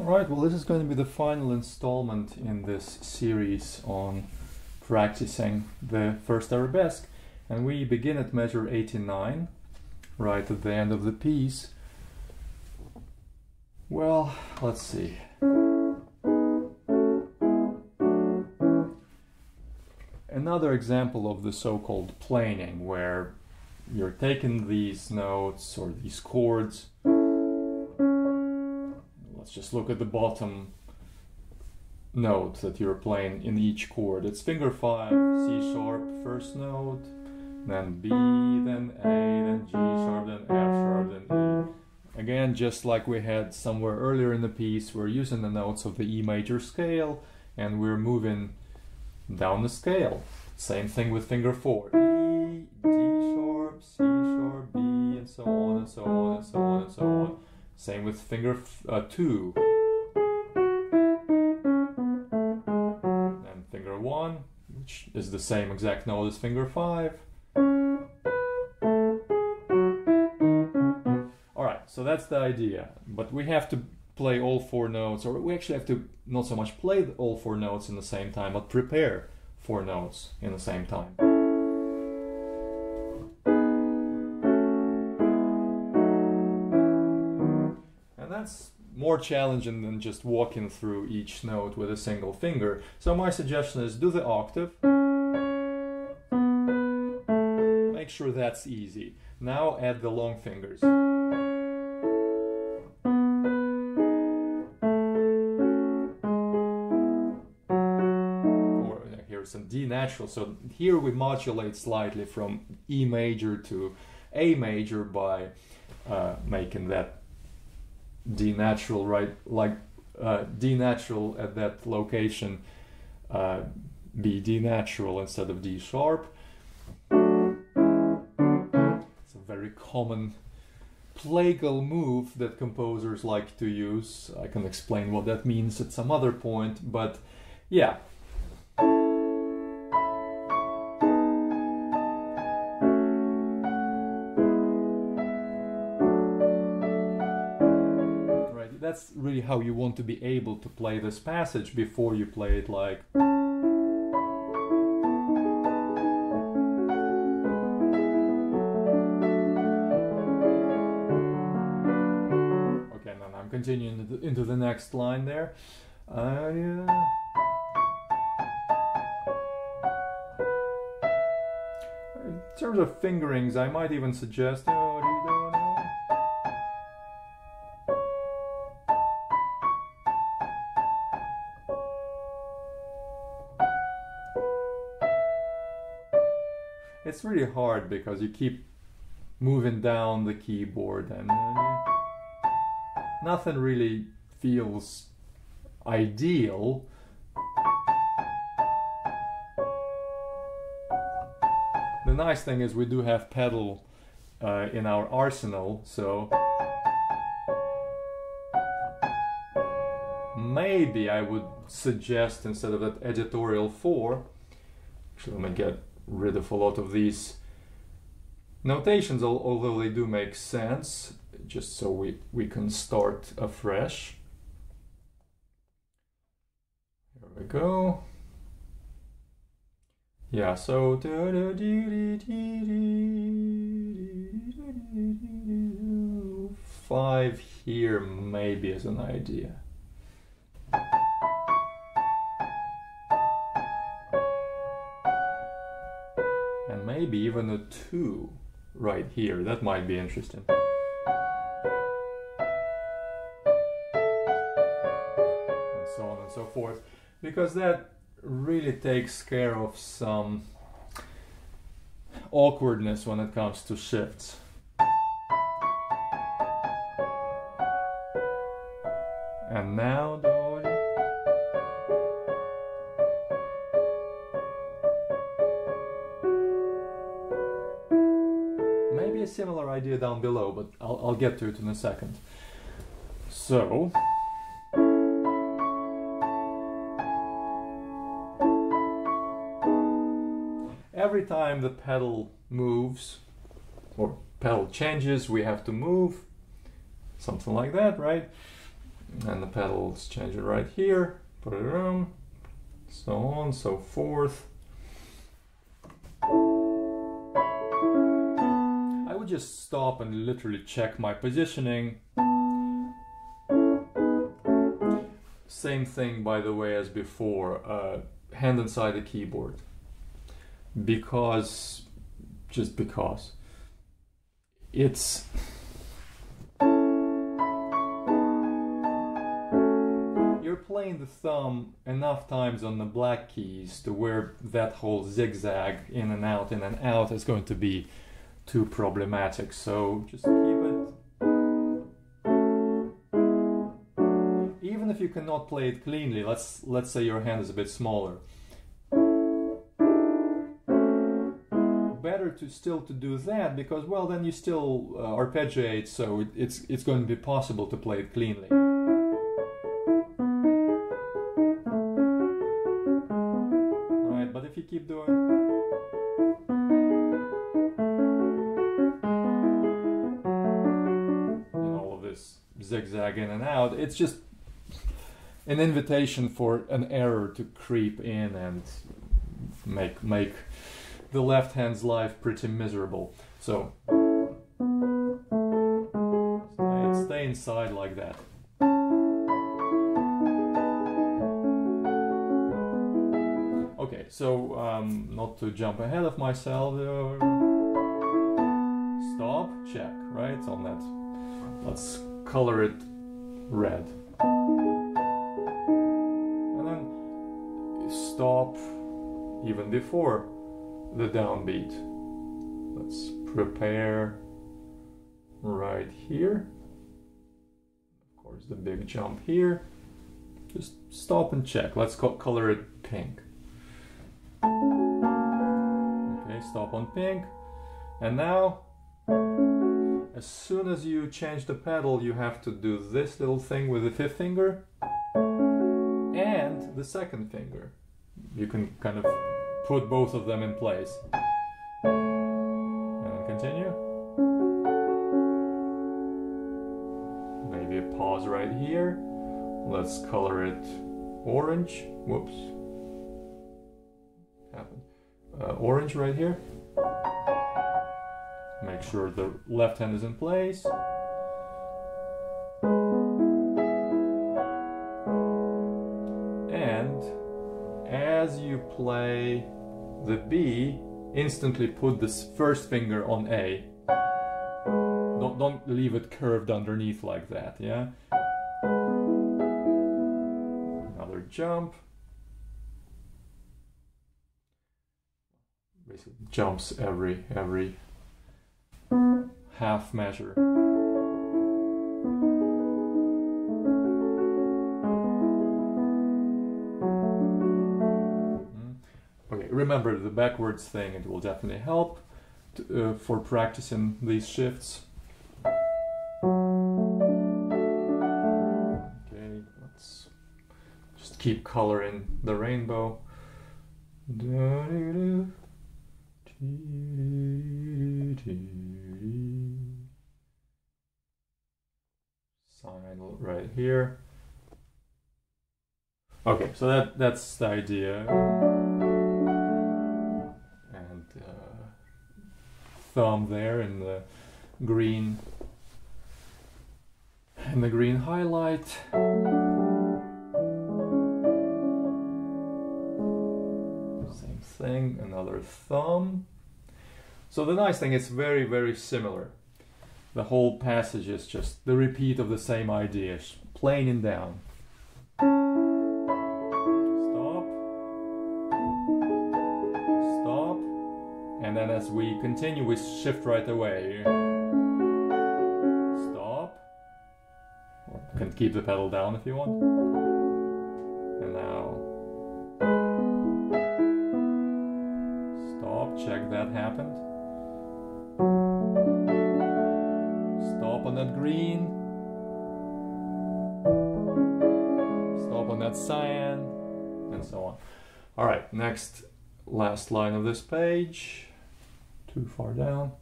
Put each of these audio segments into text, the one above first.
Alright, well this is going to be the final installment in this series on practicing the first arabesque and we begin at measure 89 right at the end of the piece. Well, let's see. Another example of the so-called planing where you're taking these notes or these chords let's just look at the bottom note that you're playing in each chord. It's finger 5, C sharp, first note, then B, then A, then G sharp, then F sharp, then E. Again, just like we had somewhere earlier in the piece, we're using the notes of the E major scale and we're moving down the scale. Same thing with finger 4. E, D sharp, C sharp, B, and so on and so on and so on and so on. Same with finger uh, 2. And finger 1, which is the same exact note as finger 5. Alright, so that's the idea. But we have to play all four notes, or we actually have to not so much play all four notes in the same time, but prepare four notes in the same time. More challenging than just walking through each note with a single finger. So my suggestion is do the octave. Make sure that's easy. Now add the long fingers. Or here's some D natural. So here we modulate slightly from E major to A major by uh, making that D natural right like uh, D natural at that location uh, be D natural instead of D sharp. It's a very common plagal move that composers like to use. I can explain what that means at some other point, but yeah, how you want to be able to play this passage before you play it like okay then I'm continuing into the, into the next line there uh, yeah. in terms of fingerings I might even suggest it's really hard because you keep moving down the keyboard and nothing really feels ideal. The nice thing is we do have pedal uh, in our arsenal, so maybe I would suggest instead of that editorial 4, actually let me get rid of a lot of these notations, although they do make sense, just so we, we can start afresh. Here we go. Yeah, so five here maybe as an idea. Maybe even a 2 right here. That might be interesting. And so on and so forth. Because that really takes care of some awkwardness when it comes to shifts. Down below, but I'll, I'll get to it in a second. So, every time the pedal moves or pedal changes, we have to move, something like that, right? and the pedals change it right here, put it on, so on, so forth. Just stop and literally check my positioning. Same thing, by the way, as before, uh, hand inside the keyboard. Because, just because. It's You're playing the thumb enough times on the black keys to where that whole zigzag in and out, in and out is going to be too problematic. So just keep it. Even if you cannot play it cleanly, let's let's say your hand is a bit smaller. Better to still to do that because well then you still uh, arpeggiate, so it, it's it's going to be possible to play it cleanly. In and out. It's just an invitation for an error to creep in and make make the left hand's life pretty miserable. So stay, stay inside like that. Okay, so um, not to jump ahead of myself, uh, stop, check, right, on that. Let's color it red. And then stop even before the downbeat. Let's prepare right here. Of course, the big jump here. Just stop and check. Let's color it pink Okay, stop on pink. And now, as soon as you change the pedal, you have to do this little thing with the fifth finger and the second finger. You can kind of put both of them in place. And continue. Maybe a pause right here. Let's color it orange. Whoops uh, orange right here. Make sure the left hand is in place. And as you play the B, instantly put this first finger on A. Don't, don't leave it curved underneath like that, yeah? Another jump. Basically jumps every every half measure. Mm-hmm. Okay, remember the backwards thing, it will definitely help to, uh, for practicing these shifts. Okay, let's just keep coloring the rainbow. Sign right here. Okay, so that that's the idea. And uh, thumb there in the green and the green highlight. Thing, another thumb. So the nice thing is very, very similar. The whole passage is just the repeat of the same ideas, plain and down. Stop. Stop. And then as we continue, we shift right away. Stop. You can keep the pedal down if you want. Green. Stop on that cyan, and so on. All right, next, last line of this page. Too far down.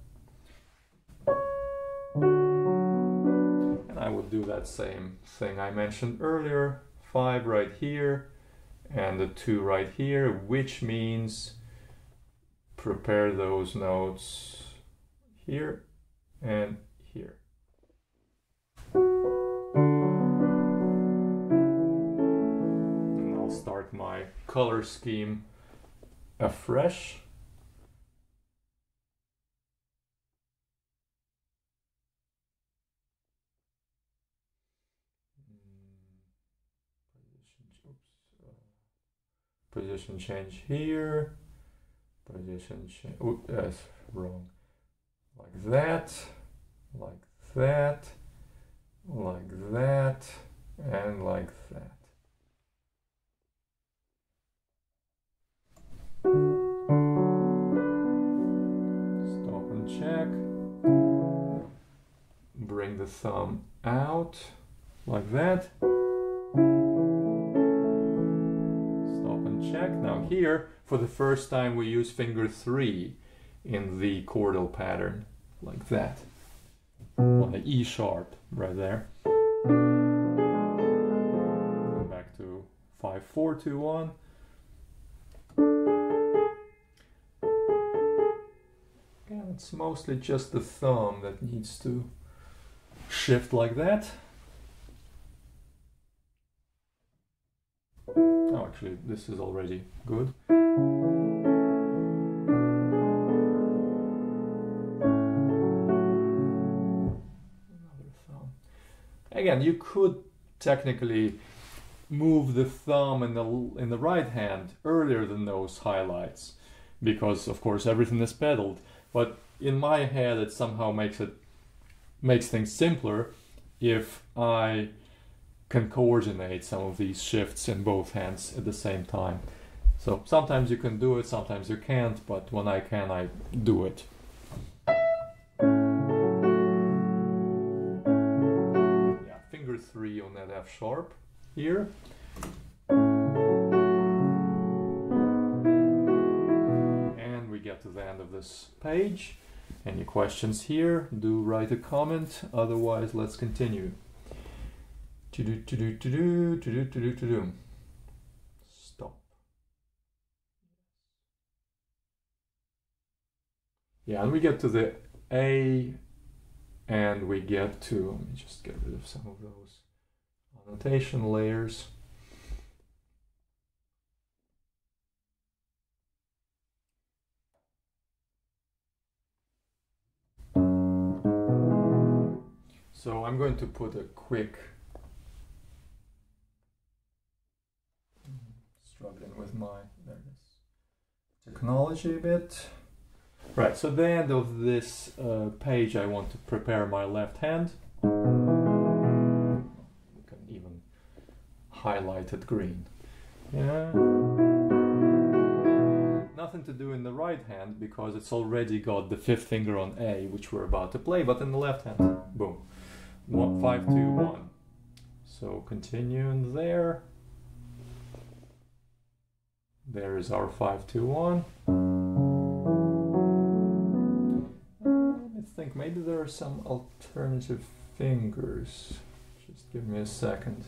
And I would do that same thing I mentioned earlier. Five right here and the two right here, which means prepare those notes here. And my color scheme afresh. Hmm, uh, position change here. Position change oh that's wrong. Like that like that like that and like that Stop and check. Bring the thumb out like that. Stop and check. Now here, for the first time, we use finger three in the chordal pattern, like that. On the E sharp, right there. Back to five, four, two, one. It's mostly just the thumb that needs to shift like that. Oh, actually, this is already good. Again, you could technically move the thumb in the in the right hand earlier than those highlights because of course everything is pedaled but in my head it somehow makes it makes things simpler if I can coordinate some of these shifts in both hands at the same time. So sometimes you can do it, sometimes you can't, but when I can, I do it. Yeah, finger three on that F sharp here. And we get to the end of this page. Any questions here? Do write a comment, otherwise let's continue. To do to do to do to do to do to do. Stop. Yeah, and we get to the A and we get to, let me just get rid of some of those annotation layers. So I'm going to put a quick struggling with my there it is technology a bit. Right, so the end of this uh, page I want to prepare my left hand. We can even highlight it green. Yeah. Nothing to do in the right hand because it's already got the fifth finger on A, which we're about to play, but in the left hand, boom. One, five, two, one. So continuing there. There is our 521. Let me think, maybe there are some alternative fingers. Just give me a second.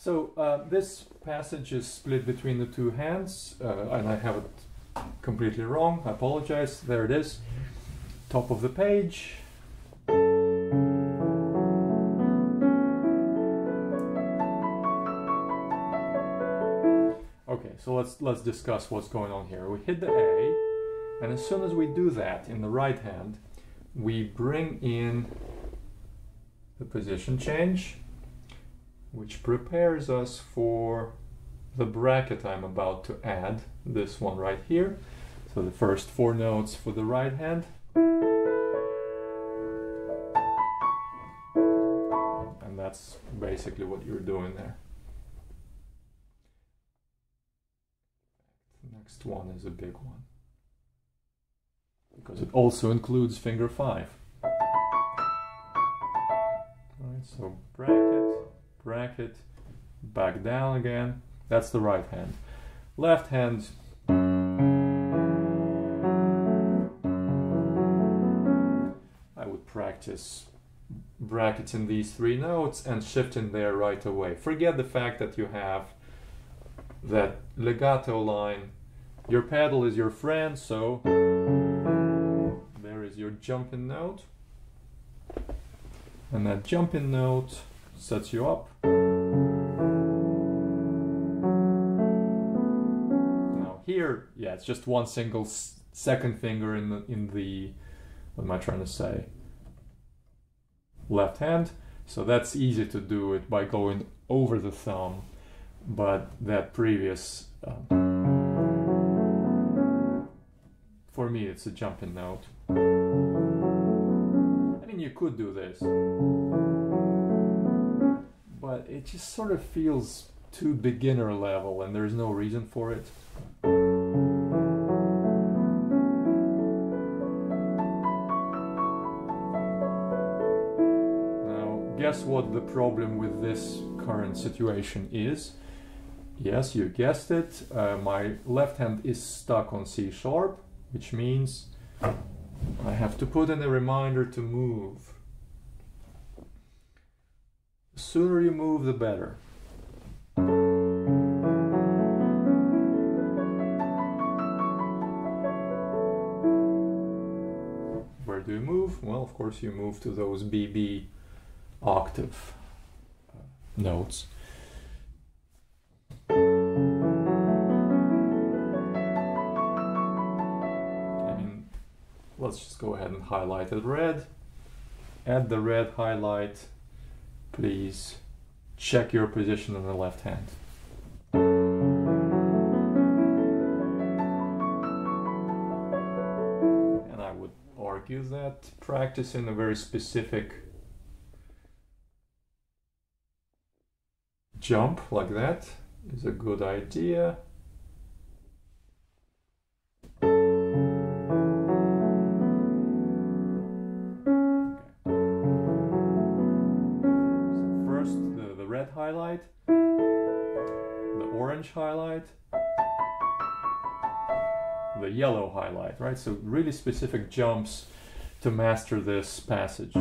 So uh, this passage is split between the two hands, uh, and I have it completely wrong. I apologize. There it is. Top of the page. Okay, so let's let's discuss what's going on here. We hit the A, and as soon as we do that in the right hand, we bring in the position change, which prepares us for the bracket I'm about to add, this one right here. So the first four notes for the right hand. And that's basically what you're doing there. The next one is a big one. Because it also includes finger five. Alright, so bracket, bracket, back down again. That's the right hand. Left hand. I would practice bracketing these three notes and shifting there right away. Forget the fact that you have that legato line. Your pedal is your friend, so there is your jumping note. And that jumping note sets you up. Here, yeah, it's just one single second finger in the in the what am I trying to say? Left hand. So that's easy to do it by going over the thumb, but that previous um, for me it's a jumping note. I mean you could do this but it just sort of feels too beginner level and there's no reason for it. Guess what the problem with this current situation is? Yes, you guessed it. Uh, my left hand is stuck on C sharp, which means I have to put in a reminder to move The sooner you move, the better. Where do you move? Well, of course, you move to those BB octave uh, notes. Mean, let's just go ahead and highlight it red. Add the red highlight please check your position on the left hand. And I would argue that practicing a very specific jump like that is a good idea. first the red highlight, the orange highlight, the yellow highlight, right? So really specific jumps to master this passage.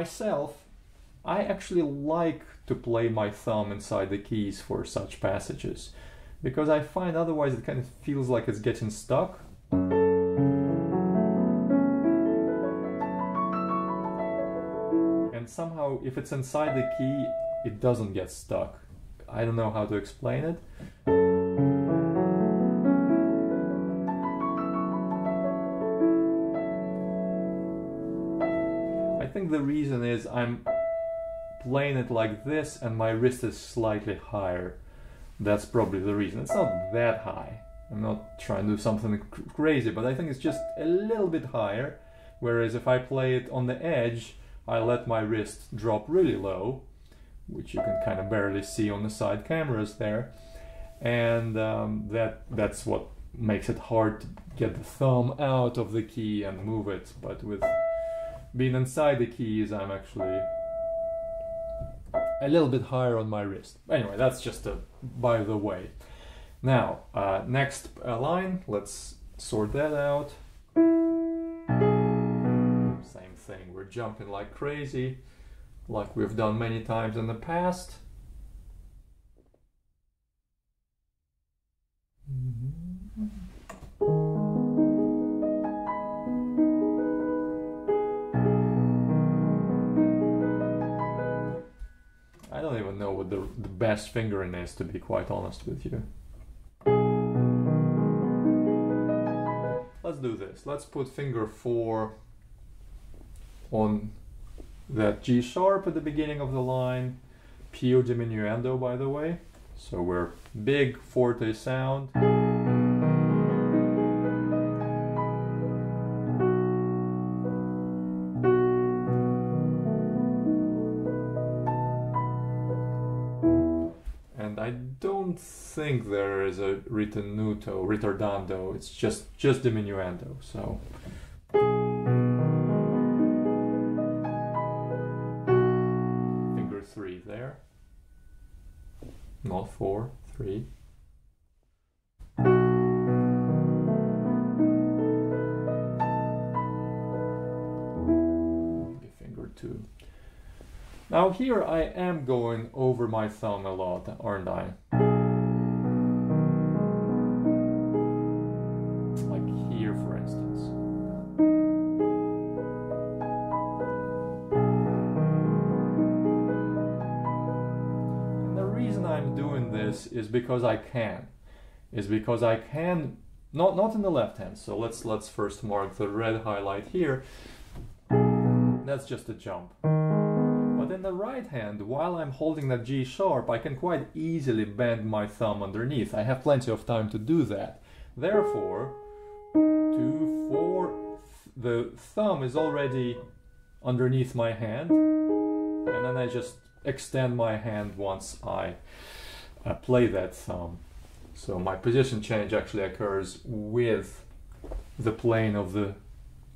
Myself, I actually like to play my thumb inside the keys for such passages because I find otherwise it kind of feels like it's getting stuck. And somehow, if it's inside the key, it doesn't get stuck. I don't know how to explain it. Is I'm playing it like this and my wrist is slightly higher. That's probably the reason. It's not that high. I'm not trying to do something crazy, but I think it's just a little bit higher. Whereas if I play it on the edge, I let my wrist drop really low, which you can kind of barely see on the side cameras there. And um, that that's what makes it hard to get the thumb out of the key and move it. But with being inside the keys, I'm actually a little bit higher on my wrist. Anyway, that's just a by the way. Now, uh, next uh, line, let's sort that out. Same thing. We're jumping like crazy, like we've done many times in the past. I don't even know what the, the best fingering is, to be quite honest with you. Let's do this. Let's put finger four on that G sharp at the beginning of the line, più diminuendo by the way. So we're big forte sound. think there is a ritenuto, ritardando. It's just just diminuendo. So. Finger three there. Not four, three. Finger two. Now here I am going over my thumb a lot, aren't I? Because I can. Is because I can not not in the left hand. So let's let's first mark the red highlight here. That's just a jump. But in the right hand, while I'm holding that G sharp, I can quite easily bend my thumb underneath. I have plenty of time to do that. Therefore, two, four, the thumb is already underneath my hand, and then I just extend my hand once I uh, play that thumb. So my position change actually occurs with the plane of the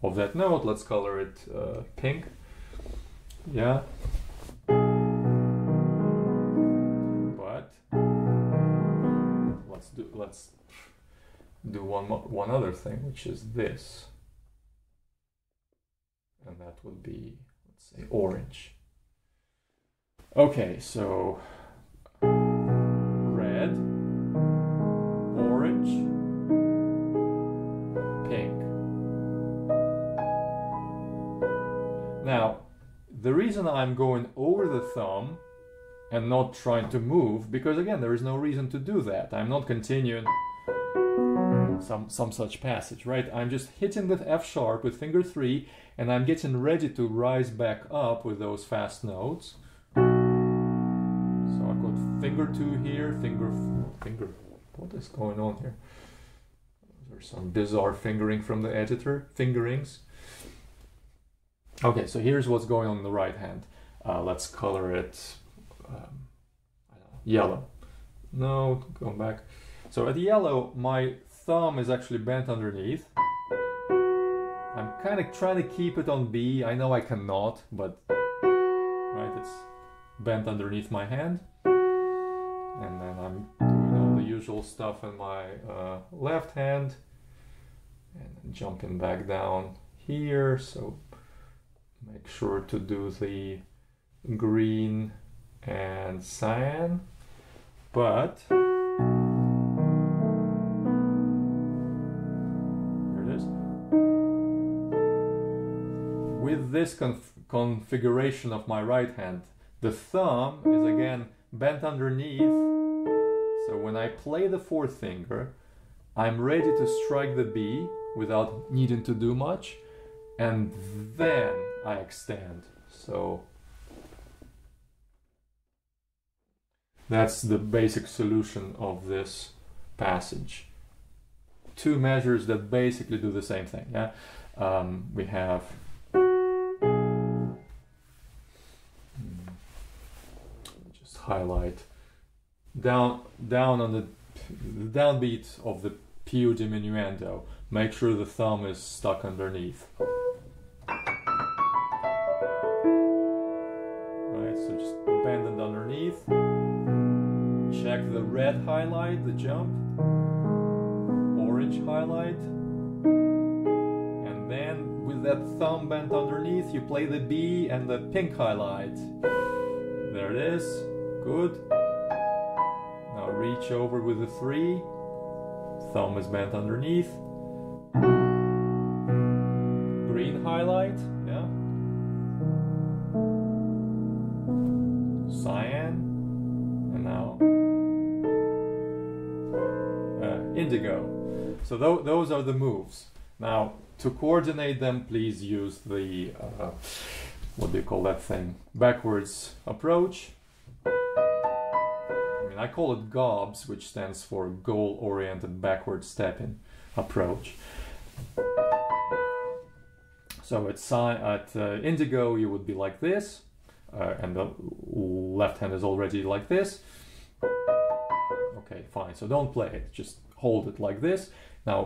of that note. Let's color it uh, pink. Yeah. But let's do let's do one one other thing, which is this, and that would be let's say orange. Okay, so red, orange, pink. Now, the reason I'm going over the thumb and not trying to move, because again, there is no reason to do that. I'm not continuing some some such passage, right? I'm just hitting the F sharp with finger three, and I'm getting ready to rise back up with those fast notes. I've got finger two here, finger finger. What is going on here? There's some bizarre fingering from the editor. Fingerings. Okay, so here's what's going on in the right hand. Uh, let's color it um, yellow. No, going back. So at yellow, my thumb is actually bent underneath. I'm kind of trying to keep it on B. I know I cannot, but bent underneath my hand. And then I'm doing all the usual stuff in my uh, left hand and jumping back down here. So make sure to do the green and cyan, but here it is. With this conf- configuration of my right hand, the thumb is again bent underneath. So when I play the fourth finger, I'm ready to strike the B without needing to do much, and then I extend. So that's the basic solution of this passage. Two measures that basically do the same thing. Yeah, um, we have. Highlight down down on the, the downbeat of the più diminuendo. Make sure the thumb is stuck underneath. Right, so just bend it underneath. Check the red highlight, the jump, orange highlight, and then with that thumb bent underneath, you play the B and the pink highlight. There it is. Good. Now reach over with the three. Thumb is bent underneath. Green highlight, yeah. Cyan, and now uh, indigo. So tho- those are the moves. Now to coordinate them, please use the uh, what do you call that thing? Backwards approach. I mean, I call it GOBS, which stands for Goal Oriented Backward Stepping Approach. So at, at uh, Indigo, you would be like this, uh, and the left hand is already like this. Okay, fine. So don't play it, just hold it like this. Now,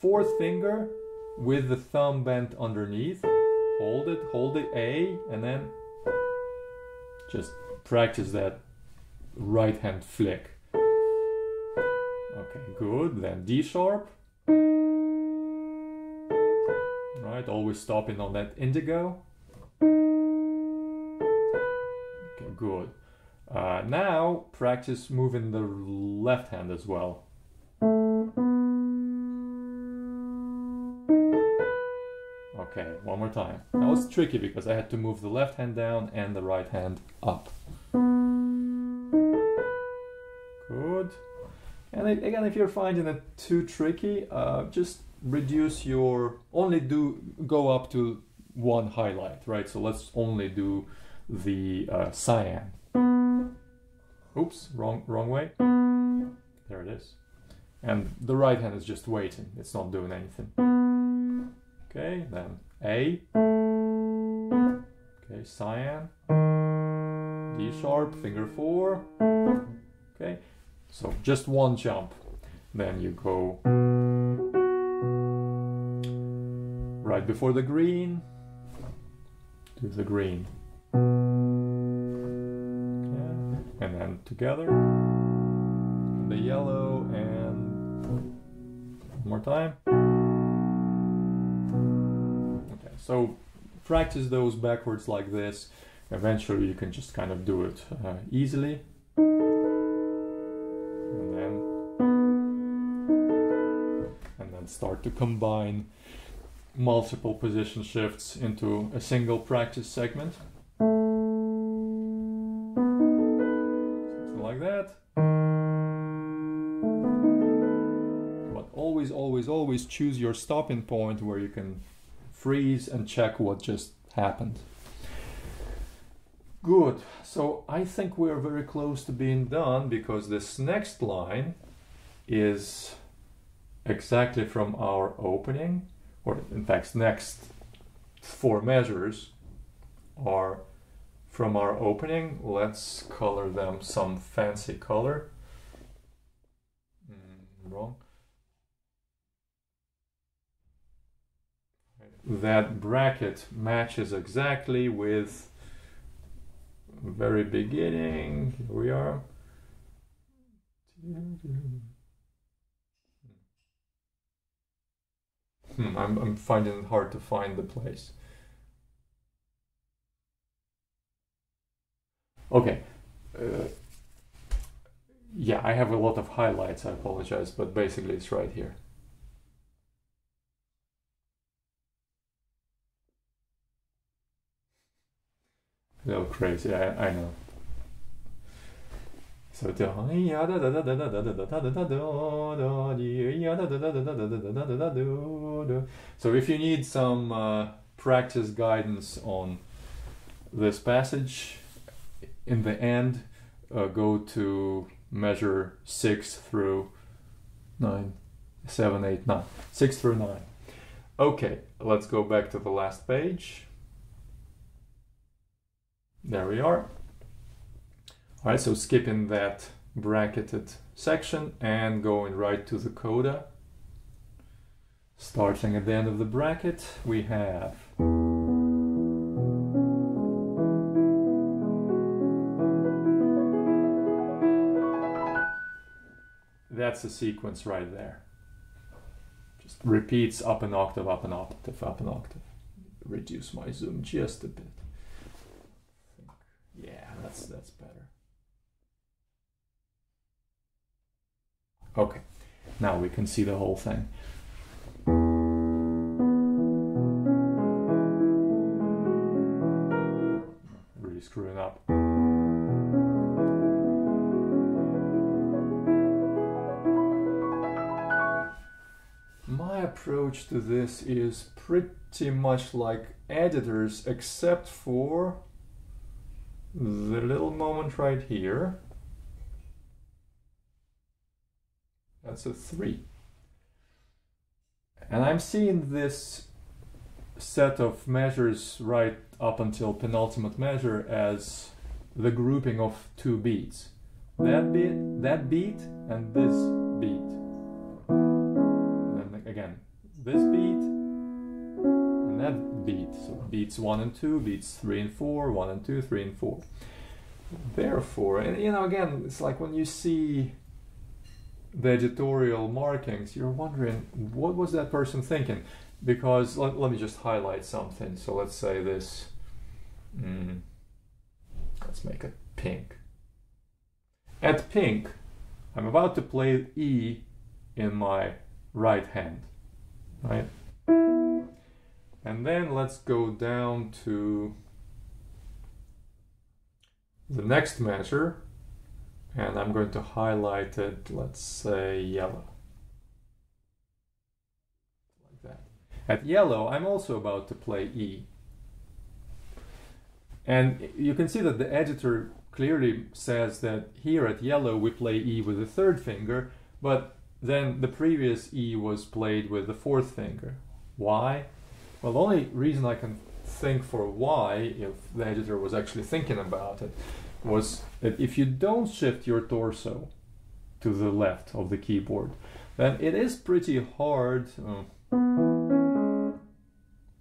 fourth finger with the thumb bent underneath. Hold it, hold it A, and then just practice that right hand flick. Okay, good. Then D sharp. Right, always stopping on that indigo. Okay, good. Uh, now practice moving the left hand as well. Okay, one more time. That was tricky because I had to move the left hand down and the right hand up. Good. And again, if you're finding it too tricky, uh, just reduce your, only do, go up to one highlight, right? So let's only do the uh, cyan. Oops, wrong, wrong way. There it is. And the right hand is just waiting. It's not doing anything. Okay, then A. Okay, cyan. D sharp, finger four. Okay, so just one jump. Then you go right before the green to the green. And then together the yellow and one more time. Okay, so practice those backwards like this. Eventually you can just kind of do it uh, easily. Start to combine multiple position shifts into a single practice segment. Something like that. But always, always, always choose your stopping point where you can freeze and check what just happened. Good. So I think we're very close to being done because this next line is exactly from our opening or in fact next four measures are from our opening. Let's color them some fancy color. Mm, wrong. That bracket matches exactly with very beginning. Here we are. Hmm, I'm, I'm finding it hard to find the place. Okay. Uh, yeah, I have a lot of highlights, I apologize, but basically it's right here. A little crazy, I, I know. So if you need some uh, practice guidance on this passage, in the end, uh, go to measure six through nine, seven, eight, nine, six through nine. Okay, let's go back to the last page. There we are. All right, so skipping that bracketed section and going right to the coda. Starting at the end of the bracket, we have That's the sequence right there. Just repeats up an octave, up an octave, up an octave. Reduce my zoom just a bit. Yeah, that's that's better. Okay, now we can see the whole thing. Really screwing up. My approach to this is pretty much like editors except for the little moment right here That's a 3. And I'm seeing this set of measures right up until penultimate measure as the grouping of two beats. That beat, that beat, and this beat. And then again, this beat, and that beat. So beats 1 and 2, beats 3 and 4, 1 and 2, 3 and 4. therefore, and you know, again, it's like when you see editorial markings, you're wondering what was that person thinking? Because let, let me just highlight something. So let's say this. Mm, let's make it pink. At pink, I'm about to play E in my right hand, right? And then let's go down to the next measure and I'm going to highlight it, let's say yellow. Like that. At yellow, I'm also about to play E. And you can see that the editor clearly says that here at yellow we play E with the third finger, but then the previous E was played with the fourth finger. Why? Well, the only reason I can think for why, if the editor was actually thinking about it, was that if you don't shift your torso to the left of the keyboard, then it is pretty hard, uh,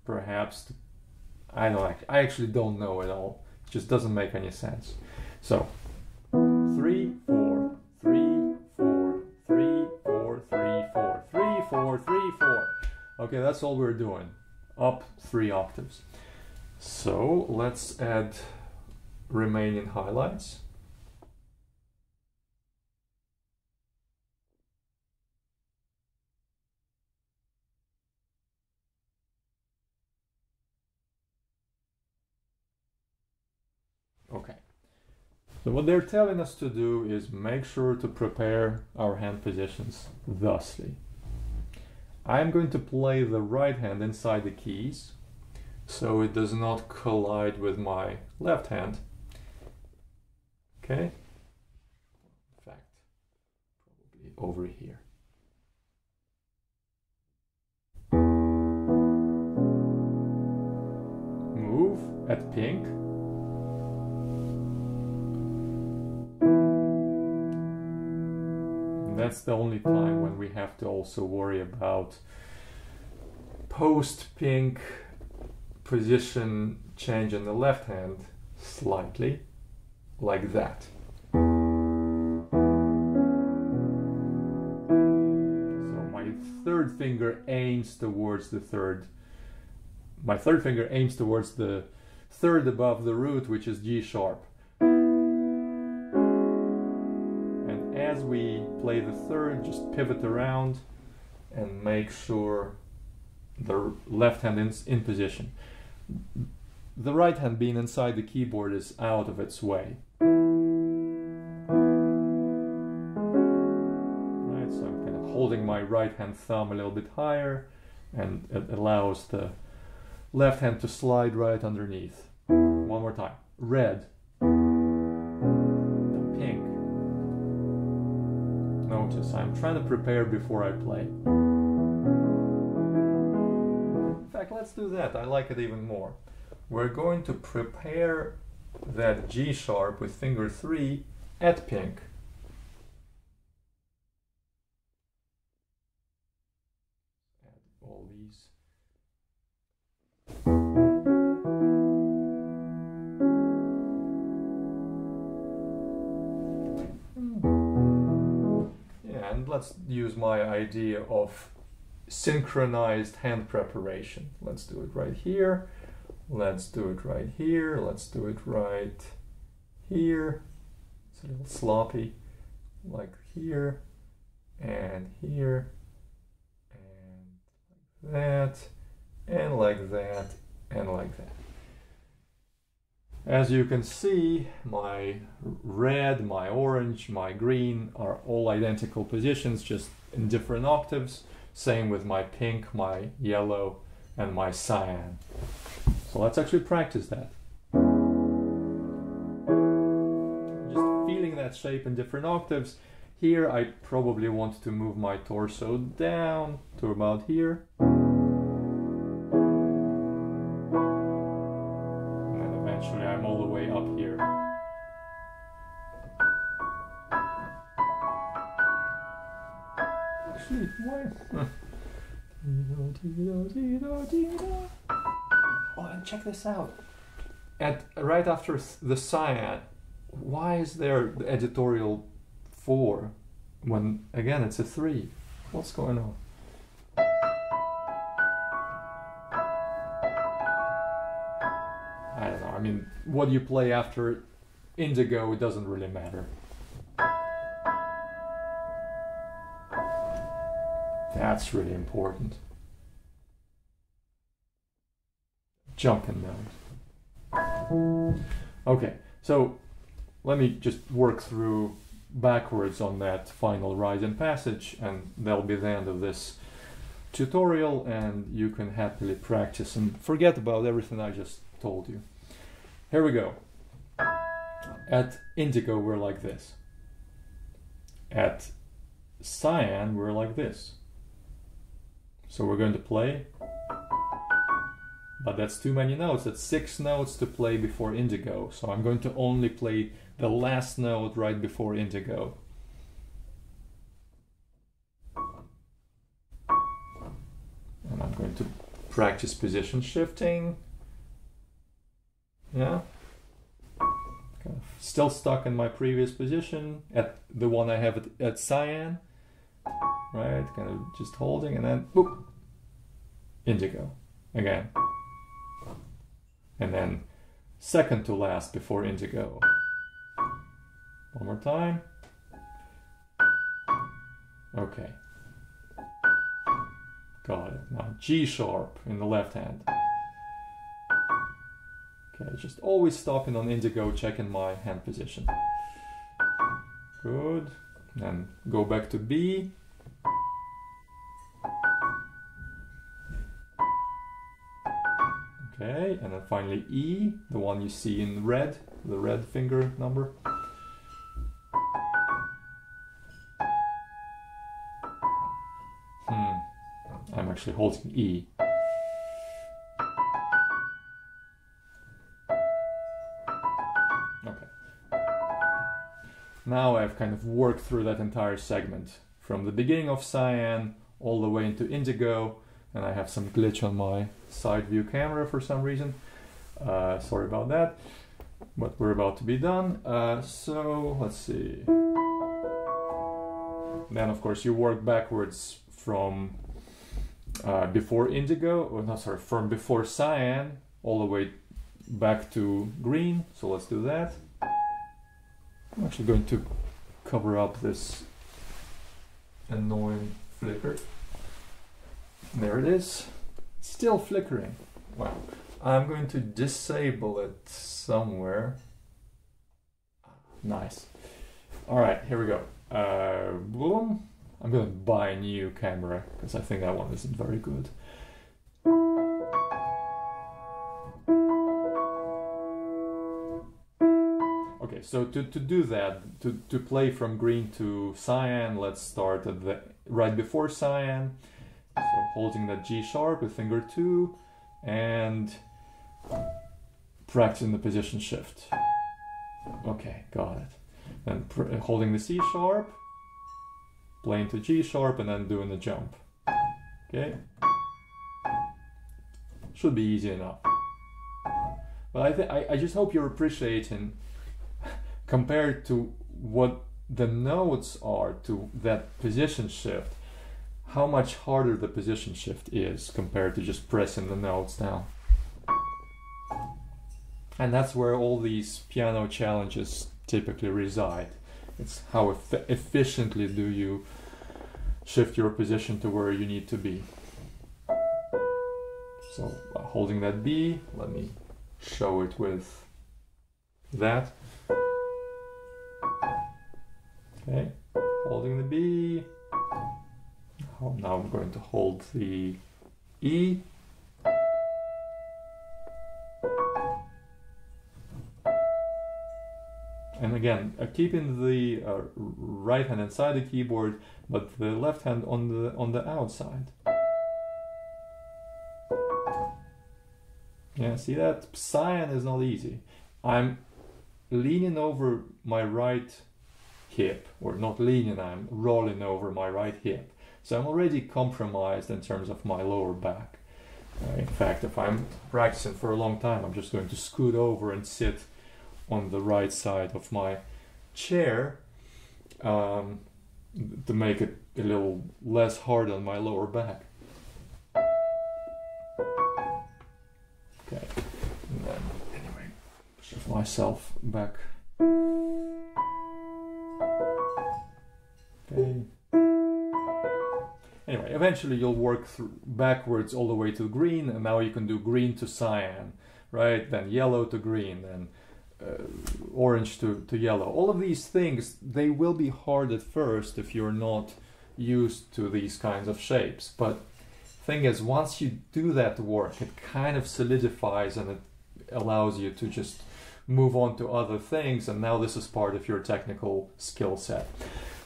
perhaps, to, I don't like, I actually don't know at all. It just doesn't make any sense. So, three, four, three, four, three, four, three, four, three, four, three, four. Okay, that's all we're doing. Up three octaves. So let's add remaining highlights. Okay. So what they're telling us to do is make sure to prepare our hand positions thusly. I'm going to play the right hand inside the keys so it does not collide with my left hand. Okay. In fact, probably over here. Move at pink. That's the only time when we have to also worry about post pink position change in the left hand slightly like that. So my third finger aims towards the third. My third finger aims towards the third above the root, which is G sharp. And as we play the third, just pivot around and make sure the left hand is in position. The right hand being inside the keyboard is out of its way. Right, so I'm kind of holding my right hand thumb a little bit higher and it allows the left hand to slide right underneath. One more time. Red. Pink. Notice I'm trying to prepare before I play. In fact, let's do that. I like it even more. We're going to prepare that G sharp with finger 3 at pink. All these. Yeah, and let's use my idea of synchronized hand preparation. Let's do it right here. Let's do it right here. Let's do it right here. It's a little sloppy, like here and here and like that and like that and like that. As you can see, my red, my orange, my green are all identical positions, just in different octaves. Same with my pink, my yellow, and my cyan. So let's actually practice that. Just feeling that shape in different octaves. Here I probably want to move my torso down to about here. And then eventually I'm all the way up here. Actually, why? And check this out. At right after the cyan, why is there the editorial four when again it's a three? What's going on? I don't know. I mean, what you play after Indigo, it doesn't really matter. That's really important. Jumping note. Okay, so let me just work through backwards on that final rise and passage and that'll be the end of this tutorial and you can happily practice and forget about everything I just told you. Here we go. At indigo we're like this. At cyan we're like this. So we're going to play, but that's too many notes. That's six notes to play before indigo. So I'm going to only play the last note right before indigo. And I'm going to practice position shifting. Yeah. Kind of still stuck in my previous position at the one I have at, at cyan right? Kind of just holding and then boop, indigo again. And then second to last before indigo. One more time. Okay. Got it. Now G sharp in the left hand. Okay, just always stopping on indigo, checking my hand position. Good. Then go back to B. finally E, the one you see in red, the red finger number. Hmm, I'm actually holding E. Okay. Now I've kind of worked through that entire segment from the beginning of cyan all the way into indigo and I have some glitch on my side view camera for some reason. Uh, sorry about that, but we're about to be done. Uh, so let's see. Then of course you work backwards from uh, before indigo, or not sorry, from before cyan all the way back to green. So let's do that. I'm actually going to cover up this annoying flicker. There it is. Still flickering. Wow. I'm going to disable it somewhere. Nice. All right, here we go. Uh, boom. I'm going to buy a new camera because I think that one isn't very good. Okay, so to, to do that, to, to play from green to cyan, let's start at the right before cyan. So holding that G sharp with finger two and practicing the position shift. Okay, got it. Then uh, holding the C sharp, playing to G sharp and then doing the jump. Okay. Should be easy enough. But I, th- I, I just hope you're appreciating compared to what the notes are to that position shift how much harder the position shift is compared to just pressing the notes down. And that's where all these piano challenges typically reside. It's how eff- efficiently do you shift your position to where you need to be. So uh, holding that B, let me show it with that. Okay, holding the B, now I'm going to hold the E. And again, uh, keeping the uh, right hand inside the keyboard, but the left hand on the on the outside. Yeah, see that? Cyan is not easy. I'm leaning over my right hip, or not leaning, I'm rolling over my right hip. So I'm already compromised in terms of my lower back. Uh, in fact, if I'm practicing for a long time, I'm just going to scoot over and sit on the right side of my chair um, to make it a little less hard on my lower back. Okay, and then anyway, shift myself back. Okay. Anyway, eventually you'll work backwards all the way to green, and now you can do green to cyan, right? Then yellow to green, then uh, orange to, to yellow. All of these things, they will be hard at first if you're not used to these kinds of shapes. But thing is, once you do that work, it kind of solidifies and it allows you to just move on to other things. And now this is part of your technical skill set.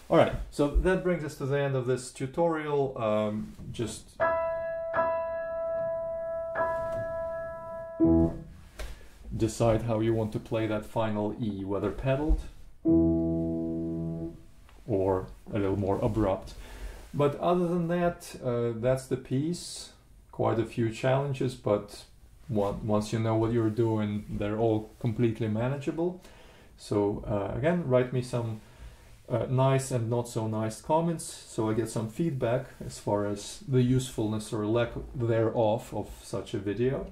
All right, so that brings us to the end of this tutorial. Um, just decide how you want to play that final E, whether pedaled or a little more abrupt. But other than that, uh, that's the piece. Quite a few challenges, but once you know what you're doing, they're all completely manageable. So uh, again, write me some uh, nice and not so nice comments so I get some feedback as far as the usefulness or lack thereof of such a video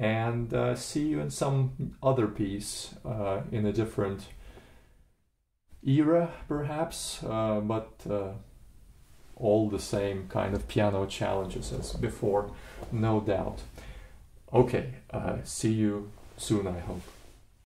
and uh, see you in some other piece uh, in a different era perhaps uh, but uh, all the same kind of piano challenges as before no doubt. Okay uh, see you soon I hope